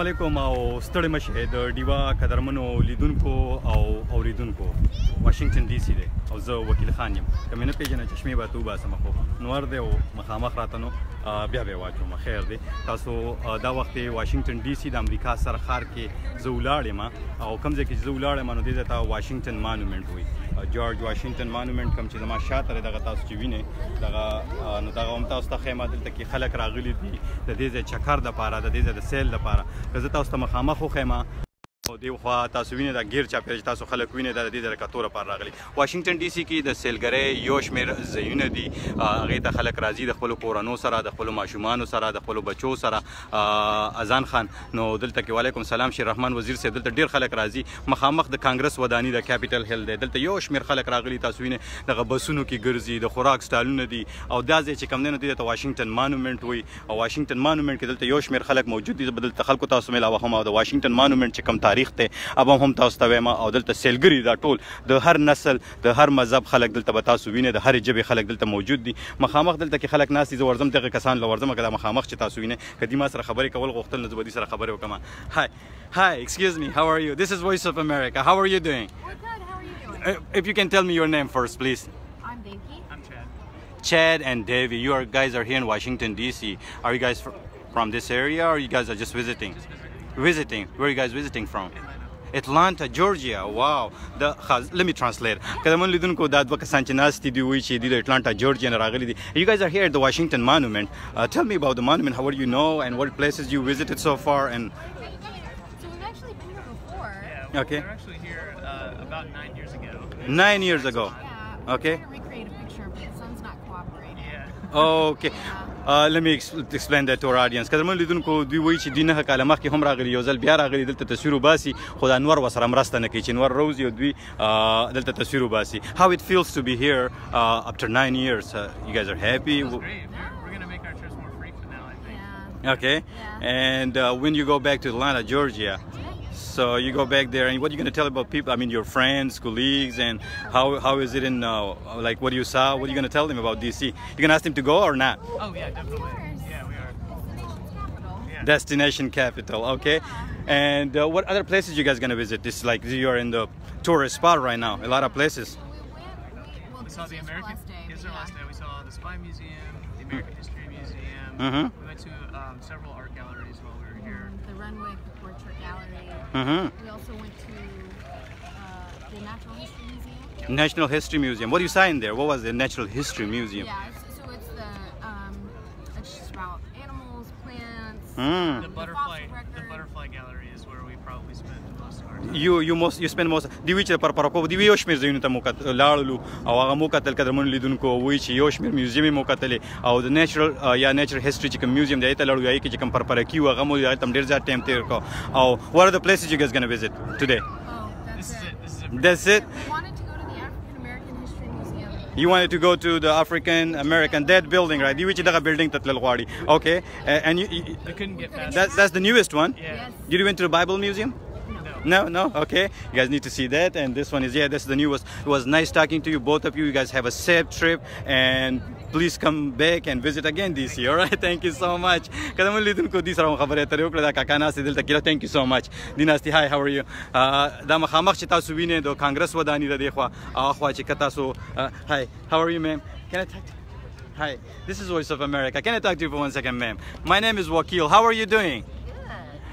علیکم او ستړي مشه د ډیوا قدرمنو لیدونکو او اوریدونکو واشنگټن ډي سي دی او زه وکیل خان یم کمه نه پیژنه چشمه به توبه سم خو نور دی او مخامخ راتنو بیا به واچوم خیر دی تاسو دا وخت واشنگټن ډي سي د امریکا سرخار کې زه ولاړم او کمزې کې زه ولاړم نو دې ته واشنگټن مانومنت وایي جورج واشنگټن مانومنت کوم چې زما شاته دغه تاسو چې وینئ دغه نو دغه هم تاسو ته خیمه دلته کې خلک راغلي دي د دې ځای چکر د پاره د دې ځای د سیل لپاره که زه تاسو ته مخامخ وخیمه دیو خوا تاسو وینئ دا غیر چاپیر تاسو خلک وینئ دا د دې درکتور لپاره راغلي واشنگټن ډي سي کې د سیلګرۍ یو شمیر ځایونه دي هغه ته خلک راځي د خپل کورونو سره د خپل ماشومان سره د خپل بچو سره اذان خان نو دلته کې وعلیکم سلام شیر رحمان وزیر صاحب دلته ډیر خلک راځي مخامخ د کانګرس ودانی د کیپټل هیل دی دلته یو شمیر خلک راغلي تاسو وینئ د بسونو کې ګرځي د خوراک سټالونه دي او دا ځای چې کم نه دي د واشنگټن مانومنت وي او واشنگټن مانومنت کې دلته یو شمیر خلک موجود دي بدل خلکو تاسو ملاوه هم د واشنگټن مانومنت چې کم تاریخ تاریخ ته اب هم تاسو ته وایم او دلته سیلګری دا ټول د هر نسل د هر مذهب خلک دلته به تاسو وینئ د هر ژبې خلک دلته موجود دي مخامخ دلته کې خلک ناس دي زه ورځم دغه کسان له ورځم که دا مخامخ چې تاسو وینئ که دې ما سره خبرې کول غوښتل نو زه به دې سره خبرې وکړم هاي Hi, excuse me, how are you? This is Voice of America. How are you doing? We're good, how are you doing? Uh, if you can tell me your name first, please. I'm Davy. I'm Chad. Chad and Davy, you are, guys are here in Washington, D.C. Are you guys fr from this area or you guys are just visiting? Just visiting. visiting? Where are you guys visiting from? Atlanta, Georgia. Wow. The has, let me translate. Atlanta, Georgia. You guys are here at the Washington Monument. Uh, tell me about the monument. How what do you know and what places you visited so far? And actually been here before. Okay. We're actually here uh, about nine years ago. Nine years ago. Okay. Okay. Um, uh, let me explain that to our audience کله موږ لیدونکو دوی وایي چې دینه کاله مخکې هم راغلی یو ځل بیا راغلی دلته تصویر وباسي خو د انور وسره مرسته نه کوي چې انور روز یو دوی دلته تصویر وباسي how it feels to be here uh, after nine years uh, you guys are happy Okay, yeah. and uh, when you go back to Atlanta, Georgia, so you go back there, and what are you going to tell about people? I mean, your friends, colleagues, and how how is it in uh, like what you saw? What are you going to tell them about DC? You're going to ask them to go or not? Oh yeah, definitely. Yeah, we are. Capital. Destination capital. Okay. And uh, what other places you guys gonna visit? This like you are in the tourist spot right now. A lot of places. We saw the American. Yes, last day. We saw the Spy Museum, the American mm-hmm. History Museum. Mm-hmm. We went to um, several art galleries while we were here. The runway -huh. Mm-hmm. We also went to uh, the Natural History Museum. National History Museum. What do you saw in there? What was the Natural History Museum? Yeah, it's, so it's the um, it's about animals, plants, mm. the, butterfly, the butterfly gallery. یو یو موس یو سپن موس دی وی پر پر کو دی یو شمیر ځینو ته مو لاړلو او هغه مو کتل کده مون لیدونکو وی چې یو شمیر میوزیم مو کتل او د نېچرل یا نېچر هیستوري چې میوزیم دی ته پر پر کی هغه مو تم ډیر ټایم تیر کو او what are the places you guys going to visit today that's, it. That's it. You wanted to go to the African American Dead building, right? You building Okay. And you, you, couldn't get past. That's, that's the newest one. Yeah. Yes. You went to the Bible Museum? No, no, okay. You guys need to see that. And this one is, yeah, this is the newest. It was nice talking to you, both of you. You guys have a safe trip and please come back and visit again this year, all right? Thank you so much. Kada mo lidun ko di sarong khabar etare ukla da kaka na sidil Thank you so much. Dinasti, hi, how are you? Uh, da makhamak chita suwine do Congress wadani da dekhwa. aakhwa ah chikata so. Uh, hi, how are you, ma'am? Can I talk to Hi, this is Voice of America. Can I talk to you for one second, ma'am? My name is Wakil. How are you doing?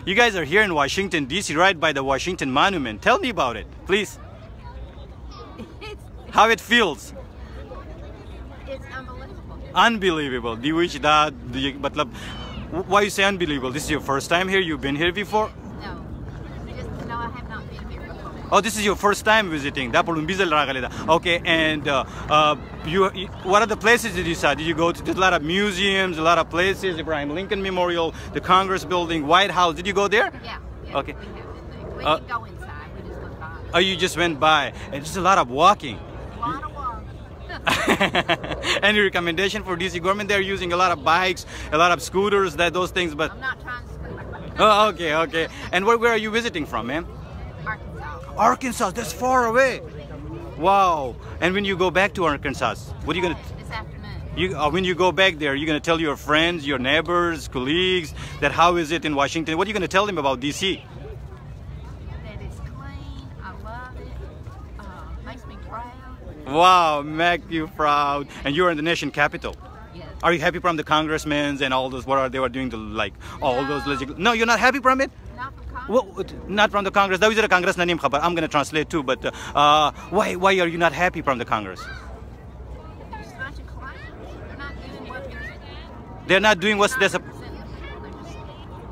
You guys are here in Washington, D.C., right by the Washington Monument. Tell me about it, please. How it feels. It's unbelievable. Unbelievable. Do you wish that, but, why you say unbelievable? This is your first time here? You've been here before? oh, this is your first time visiting. Okay, and uh, uh, you, you, what are the places that you saw? Did you go to a lot of museums, a lot of places, Abraham Lincoln Memorial, the Congress Building, White House? Did you go there? Yeah. yeah okay. We, have we uh, didn't go inside. We just went by. Oh, you just went by, and just a lot of walking. Any recommendation for DC government? They're using a lot of bikes, a lot of scooters, that those things. But I'm not trying to scooter. oh, okay, okay. And where, where are you visiting from, ma'am? Arkansas, that's far away. Wow. And when you go back to Arkansas, what are you going to... This afternoon. You, uh, when you go back there, you're going to tell your friends, your neighbors, colleagues, that how is it in Washington? What are you going to tell them about D.C.? Uh, wow, make you proud. And you're in the nation capital. Yes. Are you happy from the congressmen and all those, what are they were doing, the, like, all no. those... No, you're not happy from it? Well, not from the Congress. That was the Congress I'm going to translate too, but uh, why why are you not happy from the Congress? They're not doing what's they're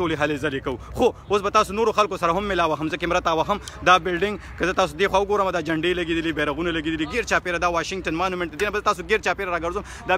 ټولې هلې ځلې کوو خو اوس به تاسو نورو خلکو سره هم ملاوه هم ځکه مرته وهم دا بلډینګ که زه تاسو دې خوا وګورم دا جنډې لګېدلې بیرغونه لګېدلې ګیر چاپېره دا واشنګټن مانومنټ دی بل تاسو ګیر چاپېره راګرځم دا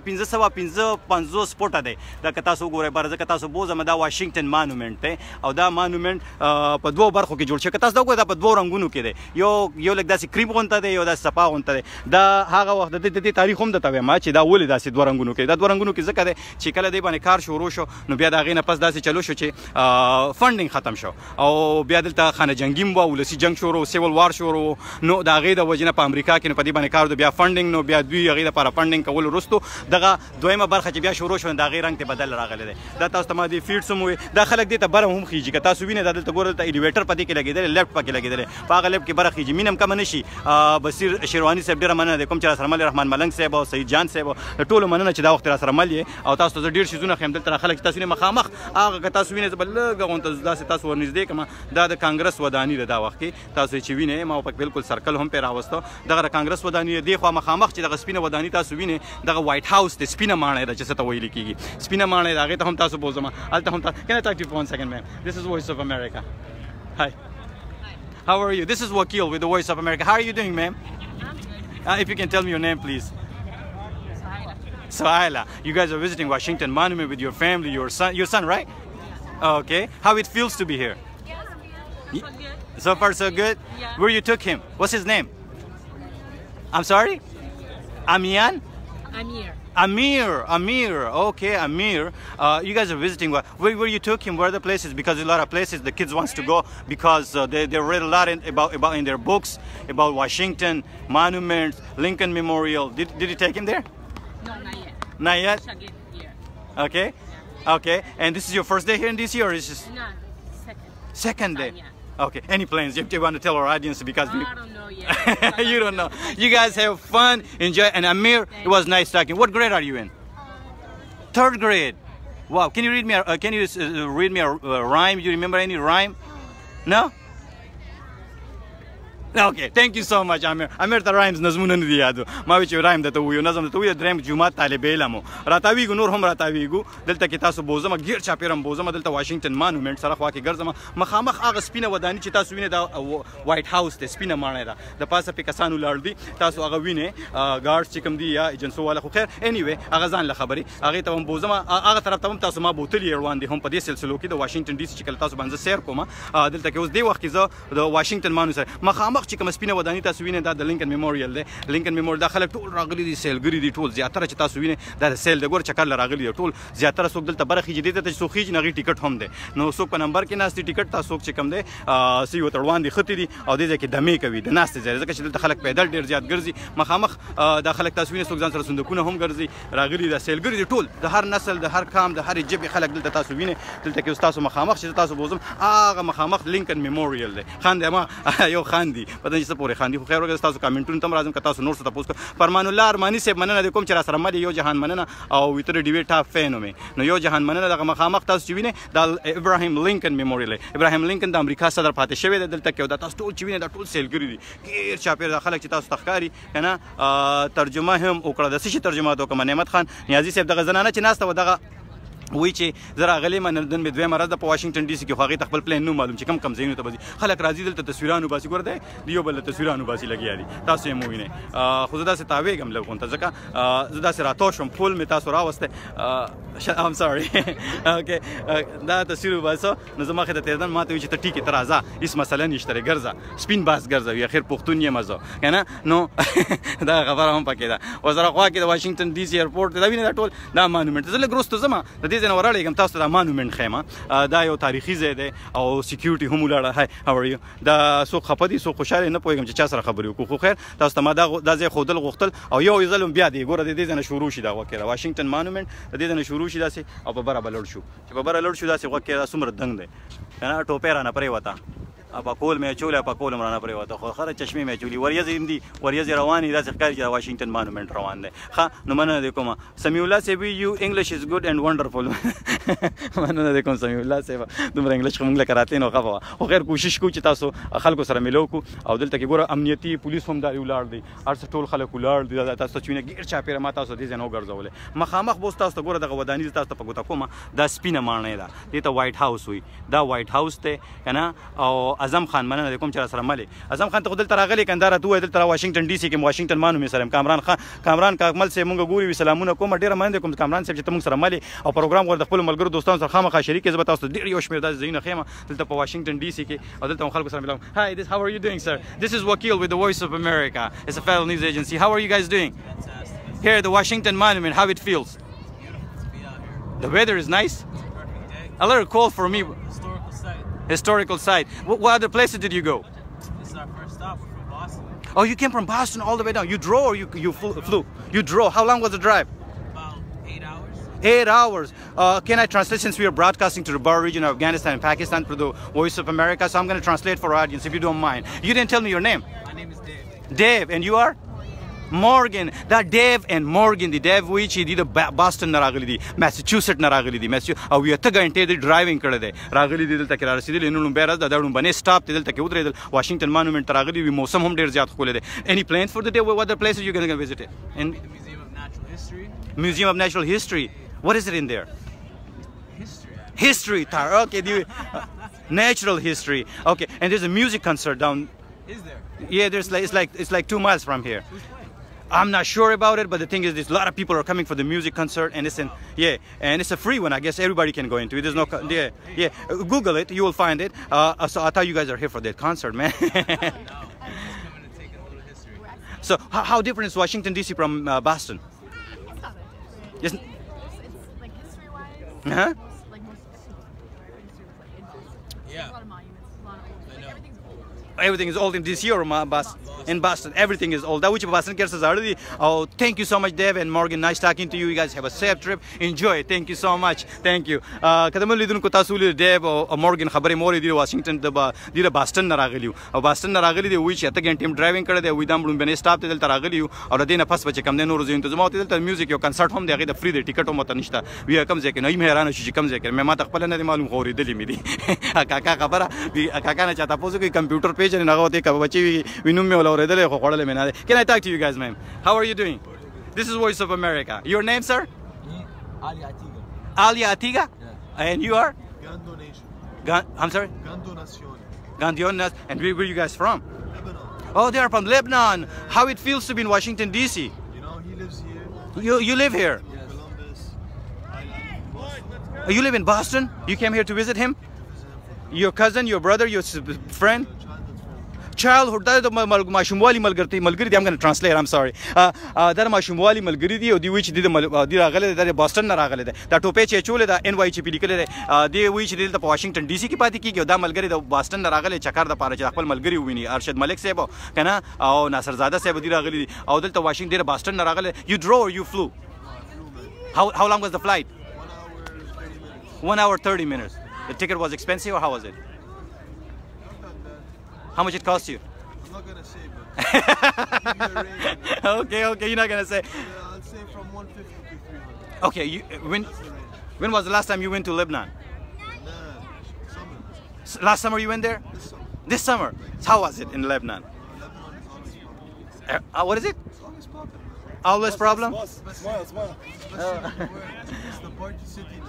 1550 فوټه دی دا که تاسو وګورئ بار ځکه تاسو بوزم دا واشنګټن مانومنټ دی او دا مانومنټ په دوو برخو کې جوړ شوی که تاسو دا وګورئ دا په دوو رنګونو کې دی یو یو لګ داسې کریم غونته دی یو داسې سپا غونته دی دا هغه وخت د دې تاریخ هم درته وایم چې دا ولې داسې دوه رنګونو کې دا دوه رنګونو کې ځکه دی چې کله دې باندې کار شروع شو نو بیا دا غینه پس داسې چلو شو چې فاندینګ ختم شو او بیا دلته خانه جنگی مو ولسی جنگ شروع سیول وار شروع نو دا غي د وجنه په امریکا کې په دې باندې کار بیا فاندینګ نو بیا دوی غي لپاره فاندینګ کول وروستو دغه دویمه برخه چې بیا شروع شو دا غي رنگ ته بدل راغلی دی دا تاسو ته ما دي فیډ سموي دا خلک دې ته بر هم خيږي که تاسو وینئ دا دلته ګورئ ته الیویټر پدې کې لګیدل لیفټ پکې لګیدل په هغه لیفټ کې بر خيږي مینم کم نشي بصیر شیروانی صاحب ډیر مننه کوم چې سره مل رحمان ملنګ صاحب او سید جان صاحب ټولو مننه چې دا وخت را سره مل او تاسو ته ډیر شیزونه خیم دلته خلک تاسو نه مخامخ هغه که تاسو وینئ بل غون ته داسې تاسو ورنږدې کما دا د کانګرس ودانی ده دا وخت کې تاسو چې وینئ ما په بالکل سرکل هم پیرا وسته دغه د کانګرس ودانی دی خو مخامخ چې دغه سپینه ودانی تاسو وینئ دغه وایټ هاوس ته سپینه مانه ده چې څه ته ویل کیږي سپینه مانه ده هغه ته هم تاسو بوزم الته هم تاسو کنه ټاک ټو وان سیکنډ میم دیس از وایس اف امریکا هاي How are you? This is Wakil with the Voice of America. How are you doing, ma'am? Uh, if you can tell me your name, please. Sahila. Sahila. You guys are visiting Washington Monument with your family, your son, your son, right? Okay. How it feels to be here? So far so good? Yeah. Where you took him? What's his name? I'm sorry? Amian? Amir. Amir, Amir, okay, Amir. Uh, you guys are visiting. Where, where you took him? Where are the places? Because a lot of places the kids wants to go because uh, they, they read a lot in, about about in their books about Washington monuments, Lincoln Memorial. Did, did you take him there? No, not yet. Not yet. Okay. Okay, and this is your first day here in DC or is this? No, second. Second day? Uh, yeah. Okay, any plans you want to tell our audience because I don't know yet. you don't know. You guys have fun, enjoy, and Amir, Thank it was nice talking. What grade are you in? Uh, third. grade. Wow, can you read me? A, uh, can you uh, read me a, rhyme? You remember any rhyme? No? اوکې ثانک یو سو مچ امیر امیر ته رایم نظمونه نه دی یادو ما وی چې رایم دته ویو نظم دته ویو دریم جمعه طالب علم راتاویګو نور هم راتاویګو دلته کې تاسو بوزم غیر چاپیرم بوزم دلته واشنگټن مانومنت سره خوا کې ګرځم مخامخ هغه سپینه ودانی چې تاسو وینئ دا وایټ هاوس ته سپینه مانه ده د پاسه په کسانو لاړ دي تاسو هغه وینئ ګارډز چې کوم دي یا ایجنسو والا خو خیر اني وی هغه ځان له خبري هغه ته هم بوزم هغه طرف ته هم تاسو ما بوتل روان دي هم په دې سلسلو کې د واشنگټن ډي سي چې تاسو باندې سیر کوم دلته کې اوس دی وخت کې زه د واشنگټن مانو سره مخامخ مخ چې کوم سپینه ودانی تاسو وینئ دا د لینکن میموریل دی لینکن میموریل دا خلک ټول راغلي دي سیلګری دي ټول زیاتره چې تاسو وینئ دا د سیل د ګور چکر راغلي دي ټول زیاتره څوک دلته برخې جدي ته څو خېج نغي ټیکټ هم دی نو څوک په نمبر کې ناشتي ټیکټ تاسو چې کوم دی سی یو تړوان دي ختی دي او د دې کې دمې کوي د ناشتي ځای ځکه چې دلته خلک پیدل ډیر زیات ګرځي مخامخ دا خلک تاسو وینئ څوک ځان سره صندوقونه هم ګرځي راغلي دي سیلګری دي ټول د هر نسل د هر قام د هر جبه خلک دلته تاسو وینئ دلته کې تاسو مخامخ چې تاسو بوزم هغه مخامخ لینکن میموریل دی خان دی ما یو خان دی په دې څه پورې خاندي خو خیر وګورئ تاسو کمنټونه تم راځم که تاسو نور څه تاسو فرمان الله ارمانی صاحب مننه کوم چې را سره مده یو جهان مننه او ویتر ډیوی ټاپ فین مې نو یو جهان مننه دغه مخامخ تاسو چې وینئ د ابراهیم لینکن میموریل ابراهیم لینکن د امریکا صدر پاتې شوی دی دلته کې دا تاسو ټول چې وینئ دا ټول سیلګری دي ډیر چاپیر د خلک چې تاسو تخکاری کنه ترجمه هم وکړه د څه ترجمه دوکه نعمت خان نیازی صاحب دغه زنانه چې ناسته و دغه وی چې زه راغلی ما نن مې دویمه ورځ ده په واشنگټن ډي سي کې خو هغې ته خپل پلان نه معلوم چې کم کم ځایونو ته به ځي خلک راځي دلته تصویرانو باسي ګوره دی د یو بل تصویرانو باسي لګیا دي تاسو یې مو وینئ خو زه داسې تاویږم لږ غونته ځکه زه داسې راتاو شوم فول مې تاسو راوستی ام سوري اوکې دا تصویر وباسه نو زما خته تیردن ما ته وی چې ته ټیکې تر ازه هیڅ مسله نشته ګرځه سپین باس ګرځه وی اخر پښتون یم زه کنه نو دا خبره هم پکې ده وزره خوا کې د واشنگټن ډي سي ایرپورټ دا وینې دا ټول دا مانومنت زه لږ روستو زما د دې ځنه وراله کوم تاسو دا مانومنت خیمه دا یو تاریخي ځای دی او سکیورټي هم ولاړه هاي هاو ار یو دا سو خپدي سو خوشاله نه پويګم چې چا سره خبرې وکړو خو خیر تاسو ته ما دا ځای خودل غوښتل او یو ځلم بیا دی ګوره د دې ځنه شروع شي دا وکړه واشنگټن مانومنت د دې ځنه شروع شروع شي داسې او په بره به لړ شو چې په بره لړ شو داسې غوږ کې دا څومره دنګ دی که نه ټوپۍ رانه پرېوته په کول مې چولې په کول مرانه پرې وته خو خره چشمه مې چولې وریځې هم دي وریځې روانې داسې ښکاري چې واشنگټن مانومنت روان دی ښه نو مننه دې کوم سمیع الله صاحب یو انګلیش از ګډ اینڈ وندرفل مننه دې کوم سمیع الله صاحب دومره انګلیش خو موږ لکراتلې نو خفه خو غیر کوشش کو چې تاسو خلکو سره ملو کو او دلته کې ګوره امنیتي پولیس هم دا یو لاړ دي ارڅ ټول خلک لاړ دي تاسو چې نه ګیر چا پیره ما تاسو دې نه وګرځولې مخامخ بوس تاسو ګوره دغه ودانیز تاسو په ګوتا کومه دا سپینه مانه ده دې ته وایټ هاوس وي دا وایټ هاوس ته کنه او اعظم خان مننه کوم چې سره ملي اعظم خان ته خپل تراغلي کنداره دوه دلته واشنگټن ډي سي کې واشنگټن مانو می سره کامران خان کامران کاکمل سه مونږ ګوري سلامونه کوم ډیره مننه کوم کامران صاحب چې تاسو سره ملي او پروګرام غوړ د خپل ملګرو دوستانو سره خامخا شریک زبر تاسو ډیر یو شمیر داسې زینه خیمه دلته په واشنگټن ډي سي کې او دلته خلکو سره ملم هاي this how are you doing sir this is Wakil with the Voice of America it's a federal news agency how are you guys doing Fantastic. here at the Washington Monument how it feels The weather is nice. A little cold for me. Historical site. historical site. What, what, other places did you go? This is our first stop. We're from Boston. Oh, you came from Boston all the way down. You drove or you, you flew, flew? You drove. How long was the drive? About eight hours. Eight hours. Uh, can I translate since we are broadcasting to the Bar region of Afghanistan and Pakistan for the Voice of America? So I'm going to translate for our audience if you don't mind. You didn't tell me your name. My name is Dave. Dave, and you are? مورګن دا ډیو ان مورګن دی ډیو وی چې دی د باستن نه راغلی دی میساچوسټ نه راغلی دی میسو او یته غنټې دی ډرایوینګ کړی دی راغلی دی دلته کې را رسیدل نو لوم بیرز دا ډون بنې سټاپ دی دلته کې ودرېدل واشنگټن مانومنت راغلی وی موسم هم ډیر زیات خولې دی اني پلانز فور د ډے وات د پلیسز یو ګن ګن وزټ ان میوزیم اف نېچرل هیستوري میوزیم اف نېچرل هیستوري what is it in there history tar okay the natural history okay and there's a music concert down is there yeah there's like it's like it's like two miles from here I'm not sure about it, but the thing is, there's a lot of people are coming for the music concert, and it's in yeah, and it's a free one. I guess everybody can go into it. There's no, yeah, yeah. Google it, you will find it. Uh, so I thought you guys are here for that concert, man. so how, how, different is Washington D.C. from uh, Boston? It's, it's like history-wise. Uh huh. Like, most, like, yeah. everything is old in this year ma, Bas in Boston. Everything is old. That which Boston gets us already. Oh, thank you so much, Dave and Morgan. Nice talking to you. You guys have a safe trip. Enjoy. Thank you so much. Thank you. کدمه لیدونکو تاسو له ډیو او مورګن خبرې مورې دی واشنگټن د د باستن نه راغلی او باستن نه راغلی دی وی چې اته ګنټم ډرایوینګ کړی دی وی دام بلومبنې سټاپ ته دلته راغلی او د دې نه پس بچ کم نه نور زه تنظیم او دلته میوزیک یو کنسرت هم دی هغه د فری دی ټیکټ هم ته نشته وی کم ځکه نه مهران شي کم ځکه مې ما تخپل نه معلوم خورې دلی مې دی کاکا خبره کاکا نه چاته پوسو کې کمپیوټر Can I talk to you guys, ma'am? How are you doing? This is Voice of America. Your name, sir? Ali Atiga. Ali Atiga? And you are? Gando I'm sorry? Gando Nazione. And where were you guys from? Lebanon. Oh, they are from Lebanon. How it feels to be in Washington, D.C.? You You, live here? Yes. Columbus. Live you live in Boston? You came here to visit him? Your cousin, your brother, your friend? چایلډهود دا د ماشوموالي ملګرتي ملګری دی ام ګن ترانسلیټ ام سوري دا ماشوموالي ملګری دی او دی وی چې د راغله د بوستن نه راغله ده دا ټوپې چې چولې ده ان وای چې پی لیکل ده دی وی چې دلته په واشنگټن ډي سي کې پاتې کیږي دا ملګری د بوستن نه راغله چکر د پاره چې خپل ملګری ویني ارشد ملک صاحب کنه او ناصر زاده صاحب دی راغلي او دلته واشنگټن د بوستن نه راغله یو درو یو فلو How, how long was the flight? One hour, 30 minutes. One hour, 30 minutes. The ticket was expensive or how was it? How much it cost you? I'm not gonna say, but. okay, okay, you're not gonna say. I'll say from 150 to 300. Okay, you uh, when when was the last time you went to Lebanon? Lebanon summer. Last summer you went there? This summer. This summer. How was it in Lebanon? Uh, uh, what is it? Always problem? Always problem? Smile, smile. Uh, it's the party city.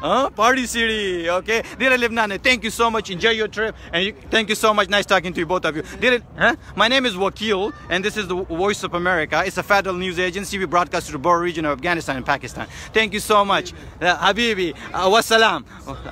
Huh? Party City. Okay. Dear Lebanon, thank you so much. Enjoy your trip. And you, thank you so much. Nice talking to you, both of you. Dear, huh? My name is Wakil, and this is the Voice of America. It's a federal news agency. We broadcast to the border region of Afghanistan and Pakistan. Thank you so much. Uh, Habibi. Uh, wassalam.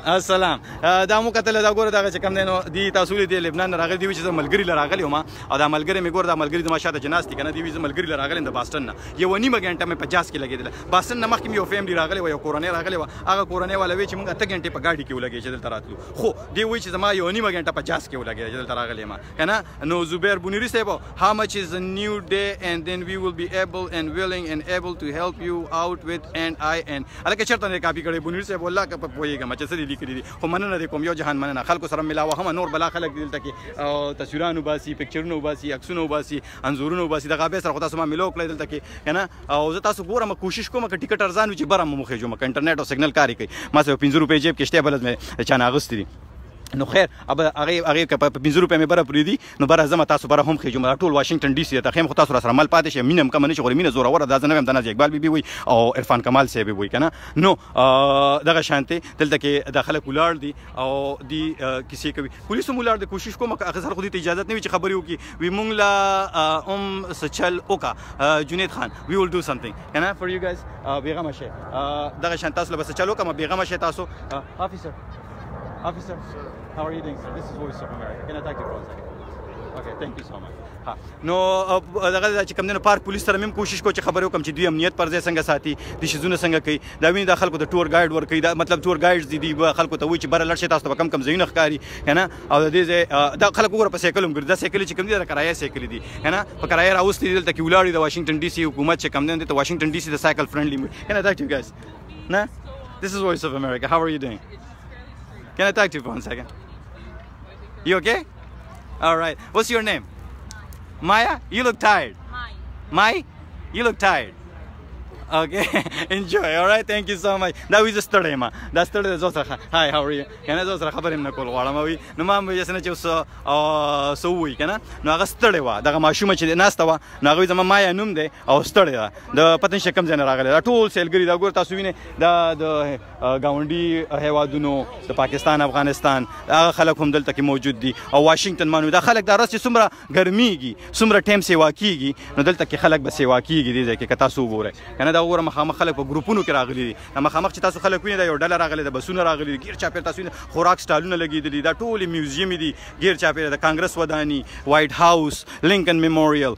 Assalam. دا مو کتل دا ګوره دا چې کوم دینو دی تاسو لري لبنان راغلی دی چې ملګری لراغلی ما او دا ملګری می ګوره دا ملګری د ما شاته جناست کنه دی چې ملګری لراغلی د باستن نه یو نیمه غنټه مې 50 کې لګیدل باستن نه مخکې یو فیملی راغلی و یو کورونه راغلی و هغه کورونه کمپنۍ والا وی چې موږ اته غنټې په ګاډي کې ولګې چې دلته راتلو خو دی وی چې زما یو نیمه غنټه په جاس کې ولګې چې دلته راغلی ما کنه نو زبیر بونیری صاحب how much is a new day and then we will be able and willing and able to help you out with and I and الکه چرته نه کاپی کړي بونیری صاحب الله کا په پويګه مچ سره لیکلي دي خو مننه دې کوم یو جهان مننه خلکو سره ملاوه هم نور بلا خلک دلته کې او تصویرونه باسي پکچرونه باسي عکسونه باسي انزورونه باسي دغه به سره خو تاسو ما ملو کړی دلته کې کنه او زه تاسو ګورم کوشش کوم چې ټیکټ ارزان وي چې برم مخه جو مکه انټرنیټ او سیګنل کاری کوي ما سه 50 روپۍ جیب کې شته بلد مې چانه اغستې دي نو خیر ابا هغه هغه په 50 روپیا مې بره پریدي نو بره زما تاسو بره هم خېجو مړه ټول واشنگټن ډي سي ته خیم خو تاسو سره مل پاتې شه مینم کم نه شغور مینه زوره وره داز نه هم دناز اقبال بیبي وي او عرفان کمال سی بیبي کنه نو دغه شانته دلته کې داخله کولاړ دي او دی کسی کوي پولیسو مولاړ د کوشش کوم هغه سره خو دې اجازه نه وي چې خبري وکي وی مونږ لا ام سچل اوکا جنید خان وی ول ډو سمثینګ کنه فور یو گایز بیغه مشه دغه شانته تاسو بس چلو کوم بیغه مشه تاسو افیسر افیسر How are you doing, sir? This is Voice of America. Can I talk to you for a second? Okay, thank you so much. نو دغه چې کم دنه پارک پولیس سره مم کوشش کو چې خبر وکم چې دوی امنیت پر ځای څنګه ساتي د شیزونه څنګه کوي دا ویني د خلکو د ټور گایډ ور کوي دا مطلب ټور گایډز دي دی خلکو ته وایي چې بره لړ شي تاسو کم کم زینه ښکاری کنه او د دې دا خلکو ور په سیکلوم ګرځي سیکل چې کم دي د کرایې سیکل دي کنه په کرایې راوستي دلته کې ولاړی د واشنگټن ډي سي حکومت چې کم دنه د واشنگټن ډي سي د سایکل فرندلی کنه دا ټیک ګایز نه This is Voice of America. How are you doing? Can I talk to you for one second? You okay? All right. What's your name? Maya. Maya? You look tired. Mai. Mai? You look tired. Okay, enjoy. All right, thank you so much. دا وی زستړې ما دا ستړې زو سره هاي هاو ار یو کنه زو سره خبرې نه کول غواړم وی نو ما مې جسنه چې اوس سو وی کنه نو هغه ستړې وا دغه ماشوم چې ناشته وا نو هغه زما ما یې نوم دی او ستړې دا د پتن شکم ځنه راغله دا ټول سیلګری دا ګور تاسو وینئ دا د گاونډي هیوادونو د پاکستان افغانستان هغه خلک هم دلته کې موجود دي او واشنگټن مانو دا خلک دا راس چې څومره ګرميږي څومره ټیم سیوا کیږي نو دلته کې خلک به سیوا کیږي دي ځکه تاسو وګورئ کنه دا وګوره مخامخ خلک په ګروپونو کې راغلي دي دا مخامخ چې تاسو خلک وینئ دا یو ډله راغلي ده بسونه راغلي دي ګیر چاپېر تاسو وینئ خوراک سټالونه لګېدلي دا ټول میوزیم دي ګیر چاپېر د کانګرس وداني وایټ هاوس لینکن میموریل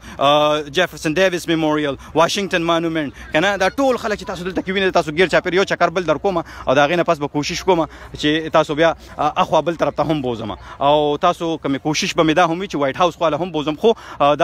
جیفرسن ډیویس میموریل واشنگټن مانومنت کنه دا ټول خلک چې تاسو دلته کې وینئ تاسو ګیر چاپېر یو چکر بل در کوم او دا غینه پس به کوشش کوم چې تاسو بیا اخوا بل طرف ته هم بوزم او تاسو کوم کوشش به مې دا هم چې وایټ هاوس خو هم بوزم خو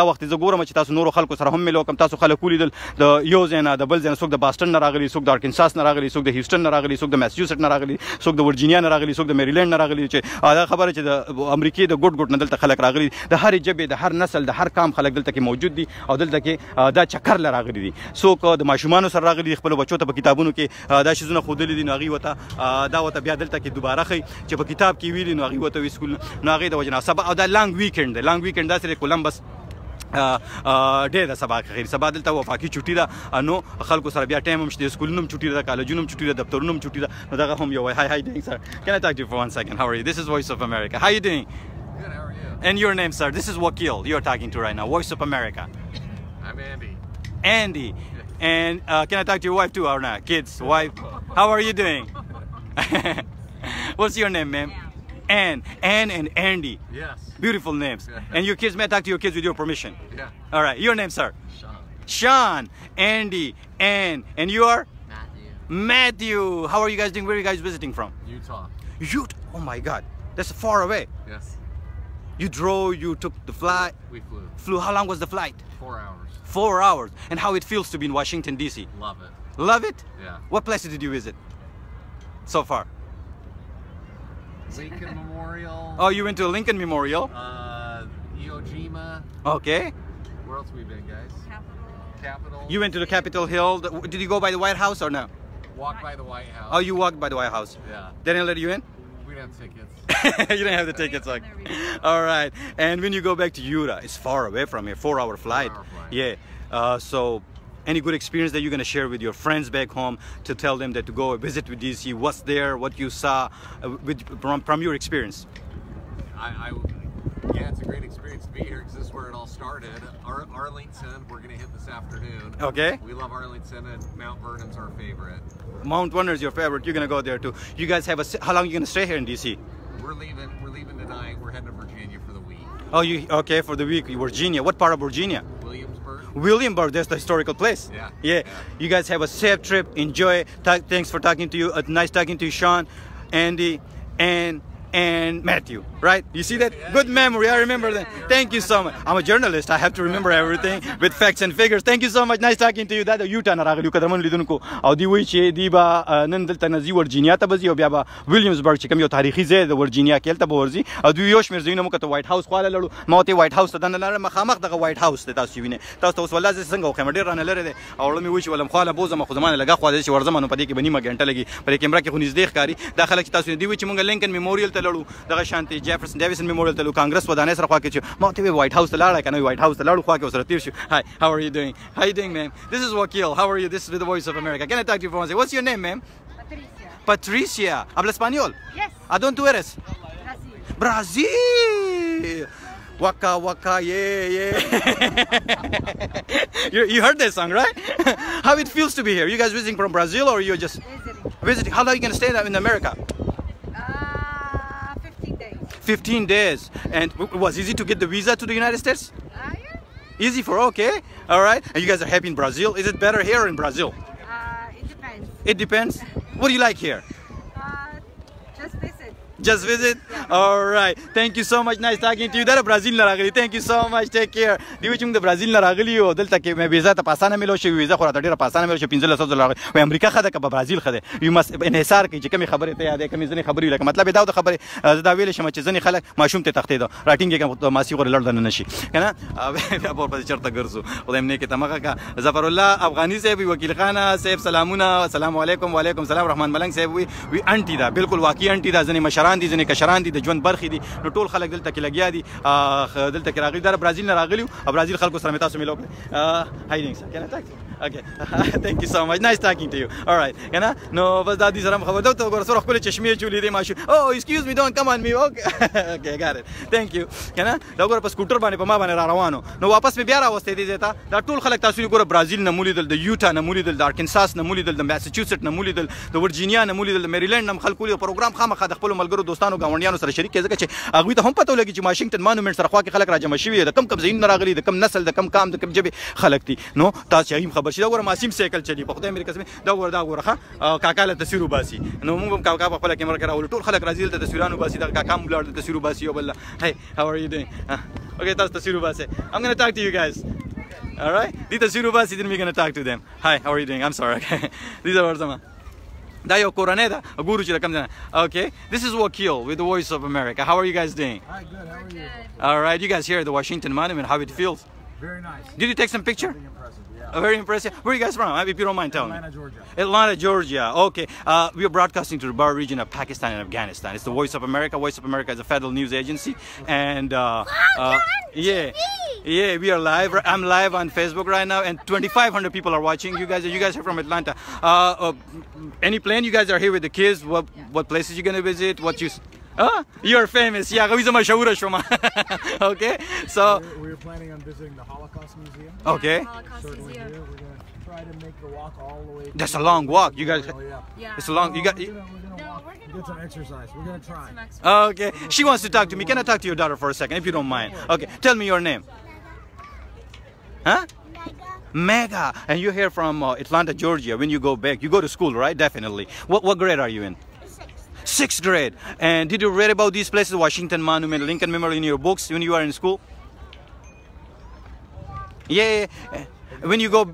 دا وخت زه ګورم چې تاسو نور خلکو سره هم ملو کم تاسو خلک ولیدل د یو ځای نه د بل ځل ځل څوک د باستن نه راغلي څوک د ارکنساس نه راغلي څوک د هیوستن نه راغلي څوک د میساچوسټ نه راغلي څوک د ورجینیا نه راغلي څوک د میریلند نه راغلي چې دا خبره چې د امریکای د ګډ ګډ نه دلته خلک راغلي د هر جبې د هر نسل د هر قام خلک دلته کې موجود دي او دلته کې دا چکر لراغلي دي څوک د ماشومانو سره راغلي خپل بچو ته په کتابونو کې دا شیزونه خودلې دي ناغي وته دا وته بیا دلته کې دوباره خي چې په کتاب کې ویلي ناغي وته وی سکول ناغي د وجنه سبا او دا لانګ ویکند لانګ ویکند دا سره کولم بس ډېر د سبا خیر سبا دلته وفاقي چټي ده نو خلکو سره بیا ټایم هم شته سکولونو هم چټي ده کالجونو هم چټي ده دفترونو هم چټي ده نو دغه هم یو هاي هاي ډینګ سر can i talk to you for one second how are you this is voice of america how are you doing good how are you and your name sir this is wakil you're talking to right now voice of america i'm andy andy and uh, can i talk to your wife too or not kids wife how are you doing what's your name ma'am Anne, Anne and Andy. Yes. Beautiful names. and your kids may talk to your kids with your permission. Yeah. All right. Your name, sir? Sean. Sean, Andy, Anne, and you are? Matthew. Matthew. How are you guys doing? Where are you guys visiting from? Utah. Utah. Oh my God. That's far away. Yes. You drove, you took the flight. We flew. Flew. How long was the flight? Four hours. Four hours. And how it feels to be in Washington, D.C.? Love it. Love it? Yeah. What places did you visit so far? Lincoln Memorial. Oh, you went to Lincoln Memorial? Uh, Iwo Jima. Okay. Where else we been, guys? Capitol. Capitol. You went to the Capitol Hill. Did you go by the White House or no? Walk by the White House. Oh, you walked by the White House. Yeah. Daniel didn't let you in? We didn't have tickets. you didn't have the tickets. Like. All right. And when you go back to Utah, it's far away from here. Four hour flight. Four hour flight. Yeah. Uh, so any good experience that you're going to share with your friends back home to tell them that to go visit with DC, what's there, what you saw uh, with, from, from your experience? I, I, yeah, it's a great experience to be here because this is where it all started. Ar Arlington, we're going to hit this afternoon. Okay. We love Arlington and Mount Vernon's our favorite. Mount Vernon's your favorite. You're going to go there too. You guys have a, how long are you going to stay here in DC? We're leaving, we're leaving tonight. We're heading to Virginia for the week. Oh, you, okay, for the week. Virginia. What part of Virginia? Williamburg, that's the historical place. Yeah. yeah. yeah. You guys have a safe trip. Enjoy. thanks for talking to you. Uh, nice talking to you, Sean, Andy, and and Matthew, right? You see that? Good memory. I remember that. Thank you so much. I'm a journalist. I have to remember everything with facts and figures. Thank you so much. Nice talking to you. دا د یوټا نه راغلی کډرمن لیدونکو او دی وی چې دی با نن دلته نزی ورجینیا ته بزی او بیا با ویلیامزبرګ چې کوم یو تاریخي ځای د ورجینیا کې تل به ورزي او دوی یو شمیر ځایونه مو کته وایټ هاوس خواله لړو ما ته وایټ هاوس ته دنه لړم مخامخ دغه وایټ هاوس ته تاسو وینئ تاسو اوس ولله څنګه خو مډیر رانه لره دي او لمه وی چې ولم خواله بوزه مخ زمانه لګه خواله چې ورزمنو پدې کې بنیمه غنټه لګي پرې کیمرا کې خو نږدې ښکاری دا خلک تاسو دی وی چې مونږ لینکن میموریال ته لړو دغه شانتي جیفرسن ډیویسن میموریل ته لو کانګرس ودانې سره خوا کې چې ما ته وی وایټ هاوس ته لاړ کنه وی وایټ هاوس ته لاړ خوا کې سره تیر شو هاي هاو ار یو ډوینګ هاو ار یو ډوینګ میم دیس از وکیل هاو ار یو دیس از د وایس اف امریکا کین آی ټاک ټو یو فور وانس واټس یور نیم میم پاتریسیا پاتریسیا habla español yes adon tu eres brasil brasil Waka waka yeah yeah. you, you heard that song, right? How it feels to be here? You guys visiting from Brazil or you're just visiting? visiting? How long are you gonna stay in America? Uh, 15 days. And it was easy to get the visa to the United States? Easy for okay. All right. And you guys are happy in Brazil. Is it better here in Brazil? Uh, it depends. It depends. what do you like here? Just visit? Alright. Thank you so much. Nice talking to you. دا برازیل نه راغلی. Thank you so much. Take care. دی چې موږ د برازیل نه راغلی یو دلته کې مې ویزا ته پاسانه ملو شي ویزا خو راته ډیره پاسانه ملو شي 1500 ډالر. و امریکا خده که برازیل خده. یو مس انحصار کوي چې کومې خبرې ته یادې کومې ځنې خبرې لکه مطلب دا د خبرې زدا ویل شم چې ځنې خلک ماشوم ته تختې دو. راټینګ کې ماسی غره لړدنه نشي. کنه بیا پور پز چرته ګرځو. خدای مې کې تمغه کا ظفر الله افغاني صاحب وکیل خانه صاحب سلامونه. السلام علیکم وعلیکم السلام رحمان ملنګ صاحب وی انټی دا بالکل واقعي انټی دا ځنې مشران مشران دي ځنې کشران دي د ژوند برخې دي نو ټول خلک دلته کې لګیا دي دلته کې راغلي در برازیل نه راغلی او برازیل خلکو سره مې تاسو ملو کړ هاي دینګ سر کنه تاسو اوکې ثانک یو سو مچ نایس ټاکینګ ټو یو all right کنه نو بس دا دې سره خبر دا ته ګور سره خپل چشمه چولې دي ماشو او ایکسکیوز می ډونټ کم ان می اوکې اوکې ګار ات ثانک یو کنه دا ګور په سکوټر باندې په ما باندې را روانو نو واپس می بیا راوستې دي زه دا ټول خلک تاسو ګور برازیل نه مولیدل د یوټا نه مولیدل د ارکنساس نه مولیدل د میساچوسټ نه مولیدل د ورجینیا نه مولیدل د میریلند نه خلکو لپاره پروګرام خامخا د خپل ملګرو خپل دوستانو گاونډیانو سره شریک کړي ځکه چې هغه ته هم پته لګي چې واشنگټن مانومنت سره خوا کې خلک راجمع شوي د کم کم ځین راغلي د کم نسل د کم کام د کم جبه خلک دي نو تاسو هم خبر شي دا ور ماسیم سایکل چلی په خدای امریکا سمه دا ور دا ورخه کاکا له تصویر وباسي نو موږ هم کاکا په خپل کیمرا کې راول ټول خلک راځي د تصویرانو باسي دا کاکا موږ له تصویر وباسي یو بل هاي هاو ار یو دوینګ okay that's the Surubase. I'm gonna talk to you guys all right these are Surubase, then we're gonna talk to them hi how are you doing I'm sorry okay these are Warzama. Daiyo Coroneda, a guru Okay, this is Wakil with the Voice of America. How are you guys doing? Hi, good. How are you? All right, you guys here at the Washington Monument. How it feels? Very nice. Did you take some picture? Very impressive. Where are you guys from? If you don't mind telling Atlanta, me. Georgia. Atlanta, Georgia. Okay. Uh, we are broadcasting to the Bar region of Pakistan and Afghanistan. It's the Voice of America. Voice of America is a federal news agency. And uh, uh yeah. Yeah, we are live. I'm live on Facebook right now, and 2,500 people are watching. You guys, you guys are from Atlanta. Uh, uh, any plan? You guys are here with the kids. What what places you gonna visit? What you? Oh, you're famous. Yeah, we Okay, so we we're, were planning on visiting the Holocaust Museum. Okay. Yeah, Holocaust Museum. We're gonna try to make the walk all the way. That's a long walk. You guys. Yeah. yeah. It's a long. you got. to no, we're gonna get some exercise. We're gonna try. okay. She wants to talk to me. Can I talk to your daughter for a second, if you don't mind? Okay. Tell me your name. Huh? Mega. And you're here from uh, Atlanta, Georgia. When you go back, you go to school, right? Definitely. What what grade are you in? sixth grade. And did you read about these places, Washington Monument, Lincoln Memorial, in your books when you were in school? Yeah, when you go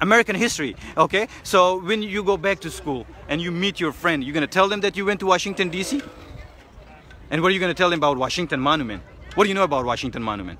American history, okay? So when you go back to school and you meet your friend, you're gonna tell them that you went to Washington, D.C.? And what are you gonna tell them about Washington Monument? What do you know about Washington Monument?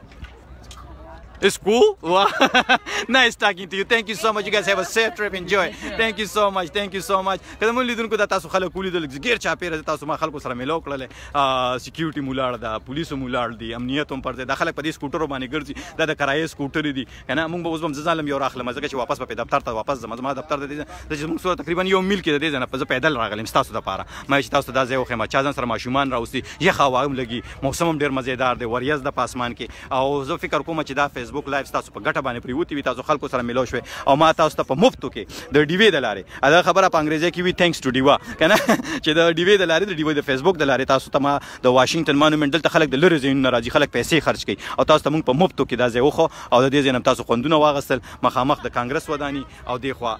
It's cool? Wow. nice talking to you. Thank you so much. You guys have a safe trip. Enjoy. Thank you so much. Thank you so much. کله مون لیدونکو دا تاسو خلک ولیدل ګیر چا پیره تاسو ما خلکو سره ملو کړل سکیورټي مولاړ دا پولیسو مولاړ دي امنیت هم پرځه د خلک په دې سکوټرو باندې ګرځي دا د کرایې سکوټر دي کنه مونږ به اوس هم ځالم یو راخلم ځکه چې واپس په دفتر ته واپس زما دفتر ته دي چې مونږ سره تقریبا یو میل کې دي نه په پیدل راغلم تاسو د پاره ما چې تاسو دا ځای خو ما چا ځان سره ماشومان راوستي یخه واغم لګي موسم هم ډیر مزیدار دی وریاز د پاسمان کې او زه فکر کوم چې دا فیسبوک لایو تاسو په ګټه باندې پریوتی وي تاسو خلکو سره ملو شوي او ما تاسو ته په مفتو کې د ډیوی د لارې دا خبره په انګریزي کې وی ثانکس ټو ډیوا کنه چې د ډیوی د لارې د ډیوی د فیسبوک د لارې تاسو ته ما د واشنگټن مانومنت دلته خلک د لری زین ناراضي خلک پیسې خرج کړي او تاسو ته موږ په مفتو کې دا ځای وخو او د دې ځینم تاسو خوندونه واغستل مخامخ د کانګرس ودانی او دی خو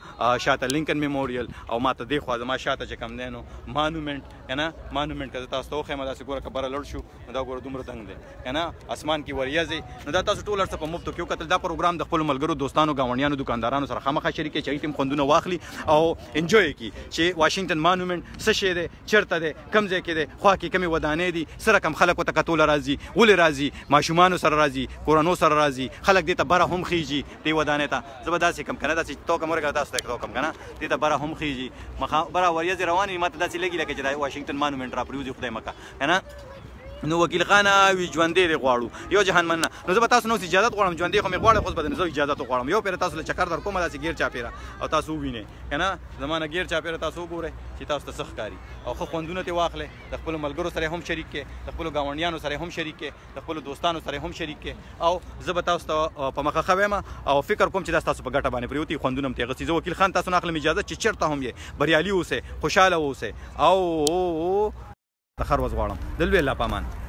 شاته لینکن میموریل او ماته دی خو زما شاته چې کم دینو مانومنت کنه مانومنت کده تاسو ته خو ما داسې ګوره خبره لړ شو دا ګوره دومره تنگ دی کنه اسمان کې وریځي نو دا تاسو ټول څه په مفتو کې وکتل دا پروګرام د خپل ملګرو دوستانو گاونډیانو دکاندارانو سره خامخا شریکې چې تیم خوندونه واخلي او انجوای کړي چې واشنگټن مانومنت څه شی دی چیرته دی کم ځای کې دی خو کې کمی ودانې دي سره کم خلک وته کتول راځي ولې راځي ماشومان سره راځي کورونو سره راځي خلک دې ته بره هم خيږي دې ودانې ته زبرداسې کم کنه داسې توکم ورګه تاسو ته کوم کنه دې ته بره هم خيږي مخه بره وریځ روانې ماته داسې لګي لکه چې د واشنگټن مانومنت را پریوزي خدای مکه کنه نو وکیل خانه وی ژوندې دی غواړو یو جهنم نه نو زه به تاسو نو اجازه غواړم ژوندې خو مې غواړم خو به زه اجازه غواړم یو پیر تاسو له چکر در کومه داسې غیر چا پیره او تاسو وینئ کنه زمانه غیر چا پیره تاسو ګورئ چې تاسو ته سخ کاری او خو خوندونه ته واخلې د خپل ملګرو سره هم شریک کې د خپل گاونډیانو سره هم شریک کې د خپل دوستانو سره هم شریک کې او زه به تاسو ته په مخه خویم او فکر کوم چې تاسو په ګټه باندې پریوتی خوندونه ته غسی زه وکیل خان تاسو نه اخلم اجازه چې چیرته هم یې بریالي اوسه خوشاله اوسه او د خروز غواړم دلوي الله پامان